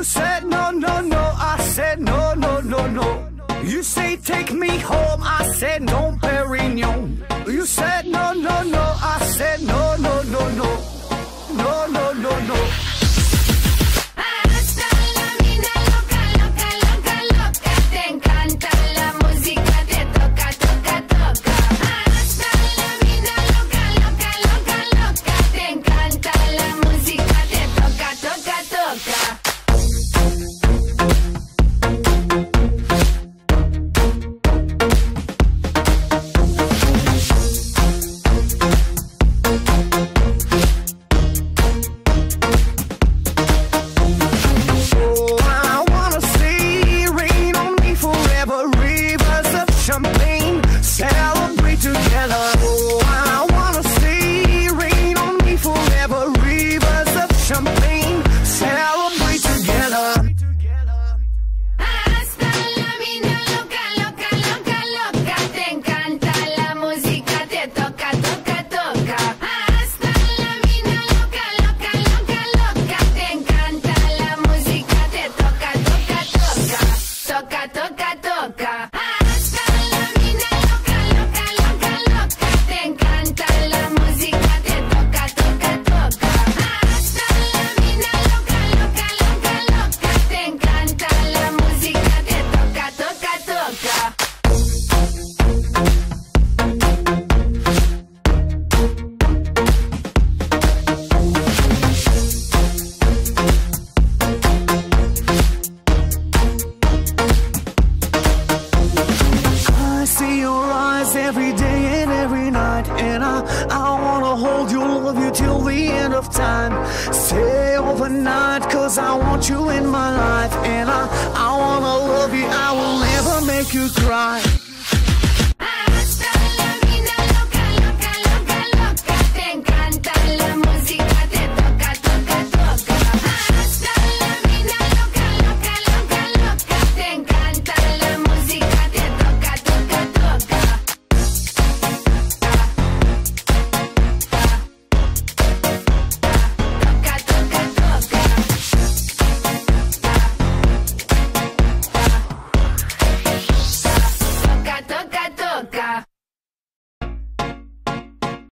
You said no, no, no, I said no, no, no, no. You say take me home, I said no, Perignon. You said no. I wanna hold you, love you till the end of time. Stay overnight, cause I want you in my life. And I, I wanna love you, I will never make you cry.